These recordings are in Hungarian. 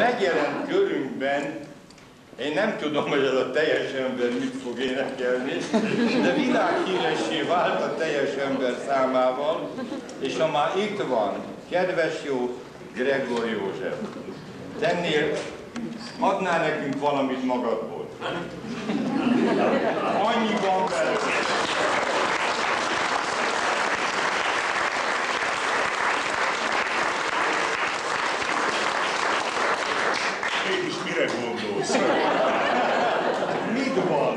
megjelent körünkben, én nem tudom, hogy ez a teljes ember mit fog énekelni, de világhíressé vált a teljes ember számával, és ha már itt van, kedves jó Gregor József, tennél, adnál nekünk valamit magadból. Annyi van belőle. Mégis mire gondolsz? Mit van?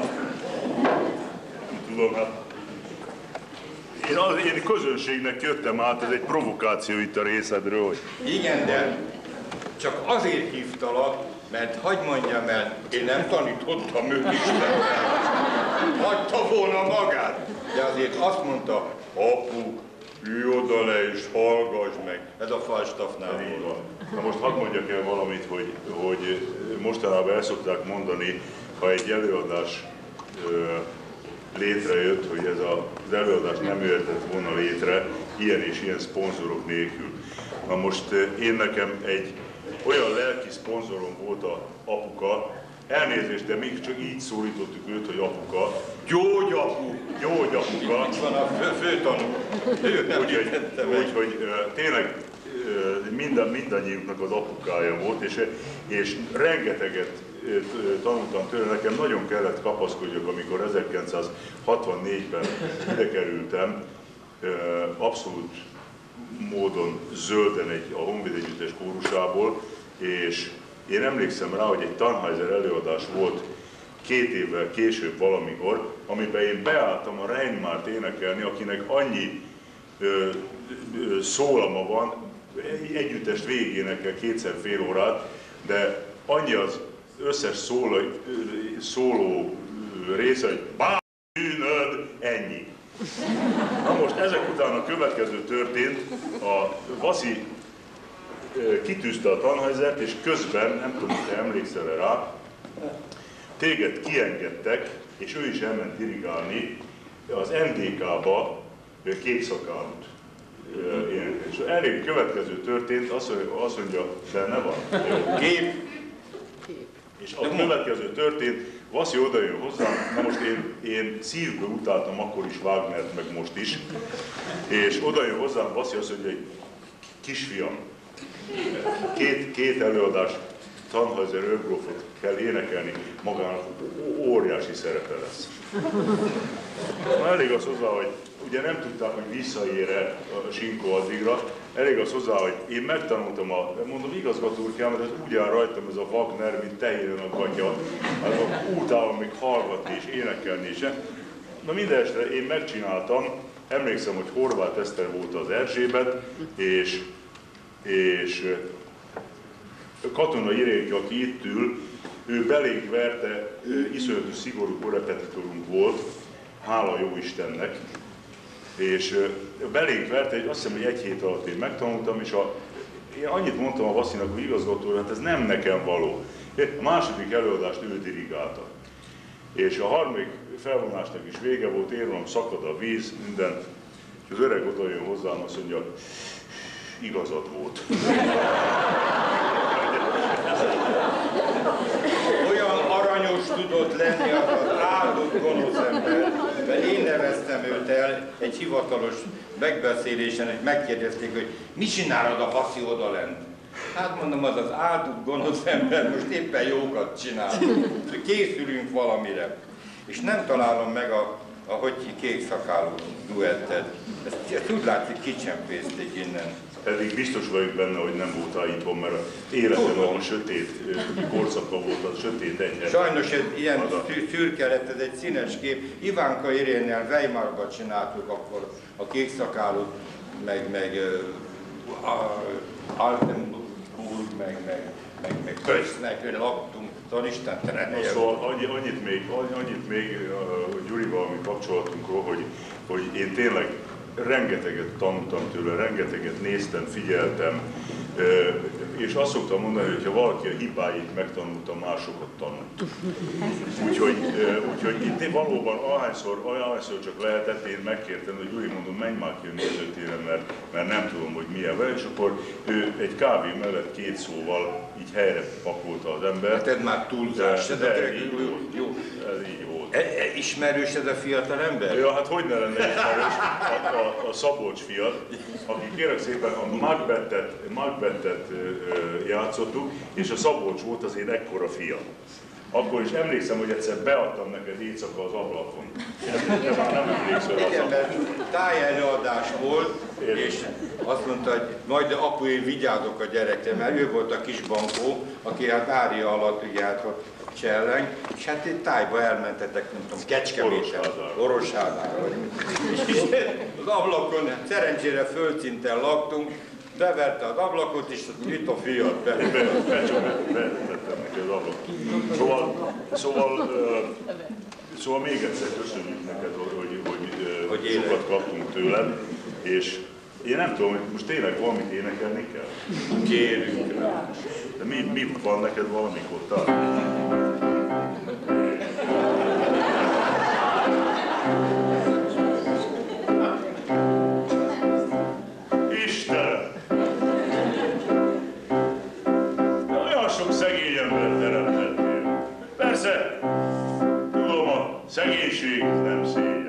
Nem tudom, hát én, az, én közönségnek jöttem át, ez egy provokáció itt a részedről, hogy Igen, de csak azért hívtalak, mert hagyd mondjam el, én nem tanítottam őt Istenre. Hagyta volna magát. De azért azt mondta, apu, ülj oda le és hallgass meg. Ez a Falstaffnál van. Na most hadd mondjak el valamit, hogy, hogy mostanában el szokták mondani, ha egy előadás ö, létrejött, hogy ez az előadás nem jöhetett volna létre ilyen és ilyen szponzorok nélkül. Na most ö, én nekem egy olyan lelki szponzorom volt a apuka, elnézést, de még csak így szólítottuk őt, hogy apuka, gyógyapu, gyógyapuka, Itt van a fő, főtanú. Úgyhogy úgy, hogy ö, tényleg ö, minden, mindannyiunknak az apukája volt, és, és rengeteget tanultam tőle. Nekem nagyon kellett kapaszkodjak, amikor 1964-ben ide kerültem, ö, abszolút módon zölden egy, a Honvéd Együttes kórusából, és én emlékszem rá, hogy egy Tannheiser előadás volt két évvel később valamikor, amiben én beálltam a Reinmárt énekelni, akinek annyi ö, ö, szólama van, egy együttest végigénekel kétszer fél órát, de annyi az összes szóló, szóló része, hogy bűnöd, ennyi. Na most ezek után a következő történt, a Vaszi ö, kitűzte a Tannheisert, és közben, nem tudom, hogy te emlékszel rá, téged kiengedtek, és ő is elment dirigálni az kékszakálút. ö, énekel. És elég következő történt, azt mondja, benne van. Jó. És a következő történt, Vaszi odajön hozzám, na most én, én szívből utáltam akkor is Wagnert, meg most is, és odajön hozzám, Vaszi azt mondja, hogy kisfiam, két, két előadás Tannhauser Örgrófot kell énekelni, magának óriási szerepe lesz. Elég az hozzá, hogy ugye nem tudták, hogy visszaér-e Sinkó addigra, elég az hozzá, hogy én megtanultam a, mondom, igazgató úr kell, mert úgy áll rajtam ez a Wagner, mint tehéren a gatya, azok utálom még hallgatni és énekelni is. Na minden esetre én megcsináltam, emlékszem, hogy Horváth Eszter volt az Erzsébet, és, és Katona Irénke, aki itt ül, ő belénk verte, ő iszonyatos szigorú korrepetitorunk volt, hála jó Istennek, és belénk verte, hogy azt hiszem, hogy egy hét alatt én megtanultam, és a, én annyit mondtam a Vasszinak, hogy igazgató, hát ez nem nekem való. A második előadást ő dirigálta. És a harmadik felvonásnak is vége volt, érvelem, szakad a víz, minden, és az öreg oda jön hozzám, azt mondja, igazad volt. olyan aranyos tudott lenni az az áldott gonosz ember, mert én neveztem őt el egy hivatalos megbeszélésen, hogy megkérdezték, hogy mit csinálod a haszi odalent. Hát mondom, az az áldott gonosz ember most éppen jókat csinál. Készülünk valamire. És nem találom meg a, a hogy kék szakálú duettet. Ezt, ezt úgy látszik kicsempészték innen. Pedig biztos vagyok benne, hogy nem voltál itthon, mert életemben a sötét korszaka volt, a sötét egy Sajnos ez ilyen szür- szürke lett, ez egy színes kép. Ivánka Irénnel Weimarba csináltuk akkor a kékszakálút, meg, meg uh, a- Altenburg, meg, meg, meg, meg Kösznek laktunk, szóval Isten volt. Szóval annyi, annyit még, annyi- annyit még uh, Gyurival, mi kapcsolatunkról, hogy, hogy én tényleg rengeteget tanultam tőle, rengeteget néztem, figyeltem. És azt szoktam mondani, hogy ha valaki a hibáit megtanulta, másokat tanult. Úgyhogy, úgyhogy itt valóban ahányszor, ahányszor csak lehetett, én megkértem, hogy úgy mondom, menj már ki a nézőtéren, mert, mert nem tudom, hogy milyen vele, és akkor ő egy kávé mellett két szóval így helyre pakolta az ember. Hát ez már túlzás. De, ez de, a- így jó, volt. jó. Ez így volt. E, e, ismerős ez a fiatal ember? Ja, hát hogy ne lenne ismerős a, a, a Szabolcs fiat, aki kérek szépen a Macbethet, Macbethet ö, ö, játszottuk, és a Szabolcs volt az én ekkora fia. Akkor is emlékszem, hogy egyszer beadtam neked éjszaka az ablakon. Már nem Igen, mert tájelőadás volt, és azt mondta, hogy majd apu, én vigyázok a gyerekre, mert ő volt a kis bankó, aki hát ária alatt ugye hát cselleng, és hát itt tájba elmentetek, nem tudom, Kecskeméten, mit. És az ablakon, szerencsére földszinten laktunk, beverte az ablakot, és itt a fiat be. Betettem neki az ablakon. Szóval, szóval, szóval még egyszer köszönjük neked, sokat kaptunk tőled, és én nem tudom, hogy most tényleg valamit énekelni kell. Kérünk rá. De mi, mi van neked valamik ott? Istenem! Olyan sok szegény ember teremtettél. Persze, tudom, a szegénység nem szép.